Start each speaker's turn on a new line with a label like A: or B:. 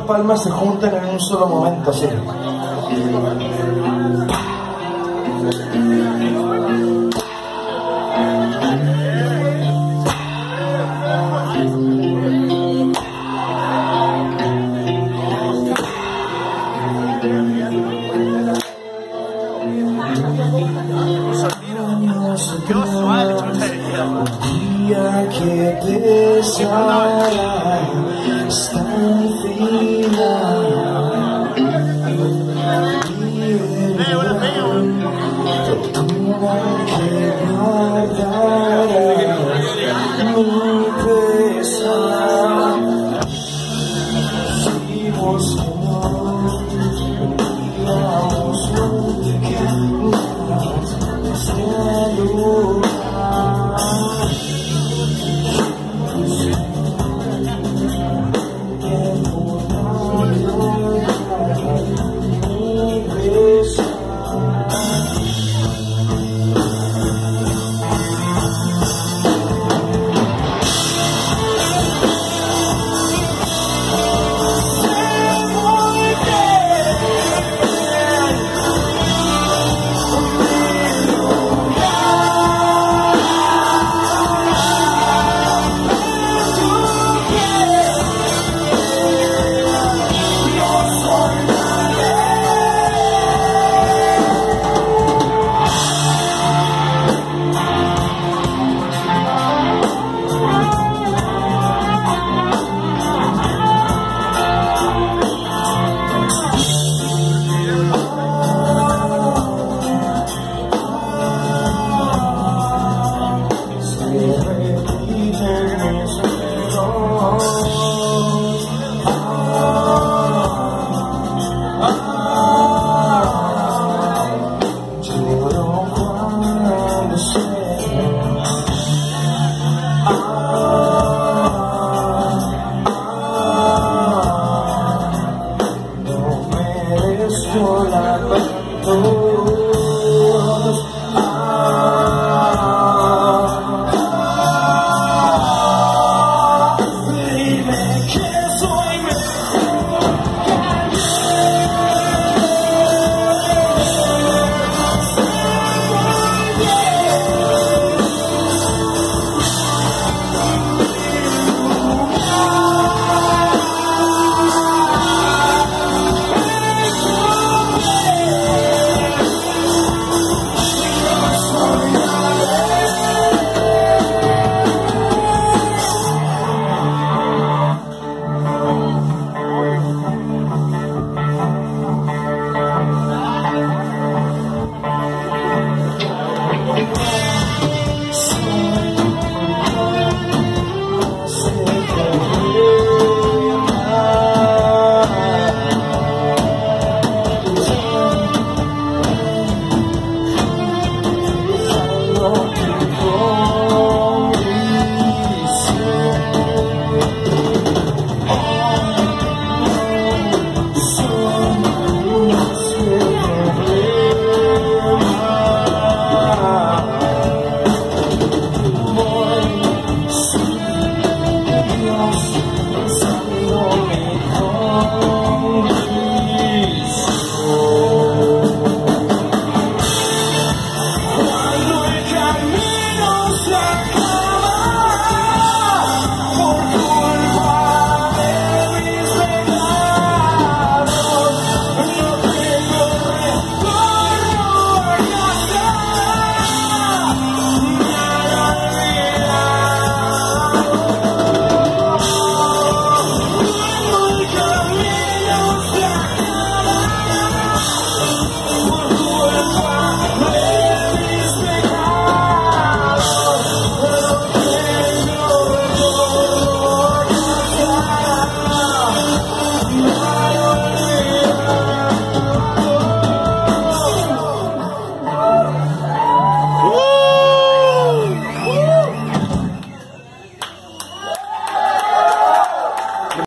A: palmas se junten en un solo momento, así. día que There's nothing I The moon